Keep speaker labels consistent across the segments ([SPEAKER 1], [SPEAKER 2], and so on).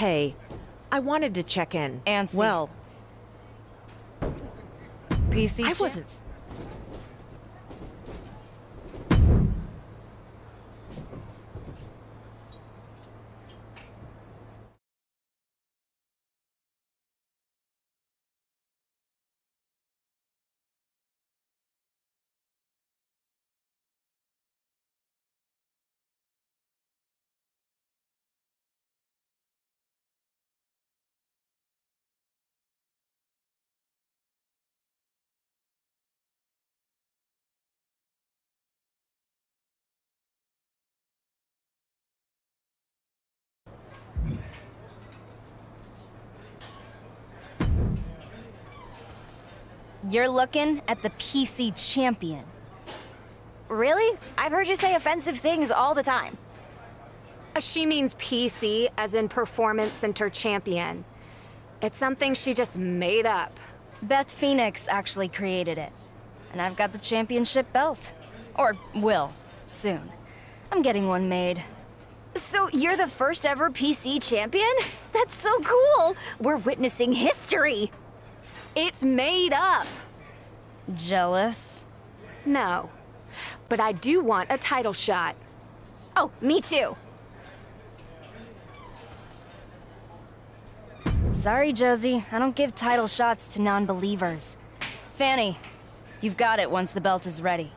[SPEAKER 1] Hey, I wanted to check in.
[SPEAKER 2] Ansi.
[SPEAKER 1] Well,
[SPEAKER 2] PC
[SPEAKER 1] I wasn't.
[SPEAKER 2] You're looking at the PC champion.
[SPEAKER 3] Really? I've heard you say offensive things all the time.
[SPEAKER 4] Uh, She means PC, as in Performance Center Champion. It's something she just made up.
[SPEAKER 2] Beth Phoenix actually created it. And I've got the championship belt. Or will, soon. I'm getting one made.
[SPEAKER 3] So you're the first ever PC champion? That's so cool! We're witnessing history!
[SPEAKER 4] It's made up!
[SPEAKER 2] Jealous?
[SPEAKER 4] No. But I do want a title shot.
[SPEAKER 3] Oh, me too.
[SPEAKER 2] Sorry, Josie. I don't give title shots to non-believers. Fanny, you've got it once the belt is ready.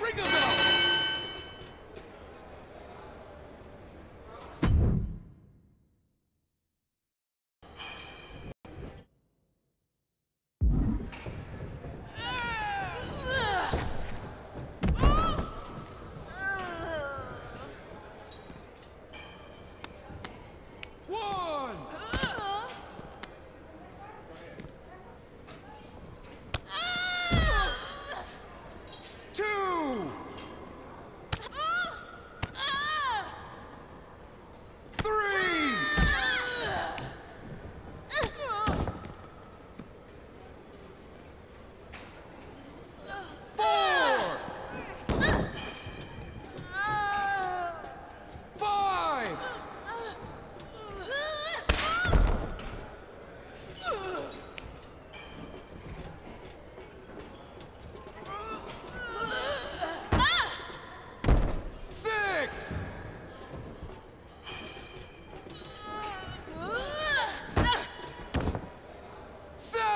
[SPEAKER 3] Bring
[SPEAKER 2] them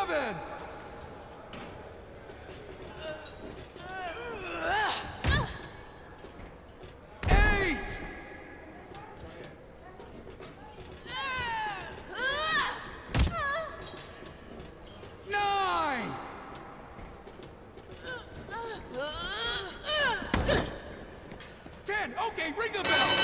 [SPEAKER 2] seven. Okay, ring the bell.